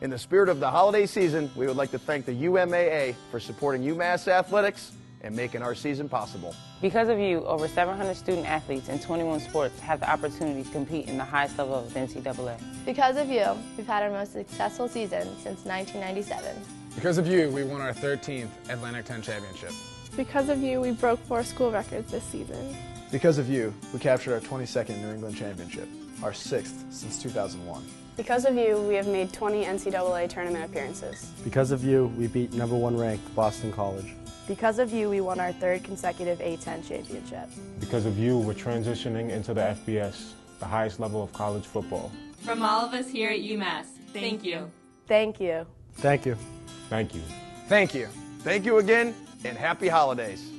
In the spirit of the holiday season, we would like to thank the UMAA for supporting UMass athletics and making our season possible. Because of you, over 700 student athletes in 21 sports have the opportunity to compete in the highest level of the NCAA. Because of you, we've had our most successful season since 1997. Because of you, we won our 13th Atlantic 10 championship. Because of you, we broke four school records this season. Because of you, we captured our 22nd New England championship, our sixth since 2001. Because of you, we have made 20 NCAA tournament appearances. Because of you, we beat number one ranked Boston College. Because of you, we won our third consecutive A-10 championship. Because of you, we're transitioning into the FBS, the highest level of college football. From all of us here at UMass, thank you. Thank you. Thank you. Thank you. Thank you. Thank you again, and happy holidays.